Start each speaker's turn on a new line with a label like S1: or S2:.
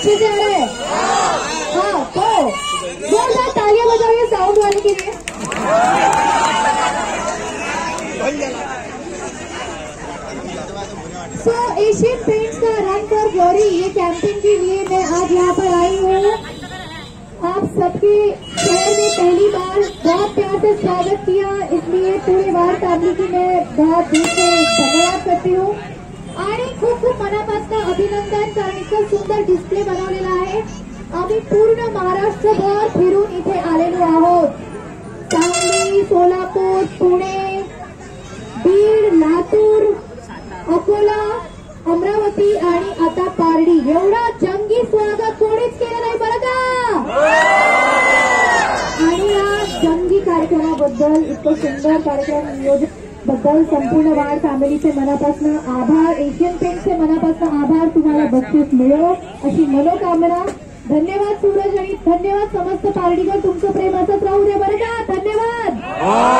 S1: अच्छे से आ रहा है हाँ तो जोरदार तालियाँ बजाइए साउंड वाले के लिए। सो एशियन पेंट्स का रन फॉर ग्लोरी ये कैंपेन के लिए मैं आज यहाँ पर आई हूँ। आप सबके शहर में पहली बार बहुत प्यार से स्वागत किया, इसलिए पूरे वार फॅमिली की मैं बहुत दिल से धन्यवाद करती हूँ। आणि खूप खूप मनापासून अभिनंदन कारण इतकं सुंदर डिस्प्ले बनवलेला आहे. आम्ही पूर्ण महाराष्ट्रभर फिरून इथे आलेलो आहोत. सांगली सोलापूर पुणे बीड लातूर अकोला अमरावती आणि आता पारडी. एवढा जंगी स्वागत कोणीच केलं नाही बरं का? आणि या जंगी कार्यक्रमाबद्दल इतकं सुंदर कार्यक्रम नियोजित बद्दल संपूर्ण वाढ फॅमिलीचे मनापासून आभार एशियन पेंटचे मनापासून आभार तुम्हाला बक्षीस मिळो अशी मनोकामना. धन्यवाद सूरज आणि धन्यवाद समस्त पार्टीकर तुमचं प्रेमाचंच राहू दे बरं का? धन्यवाद!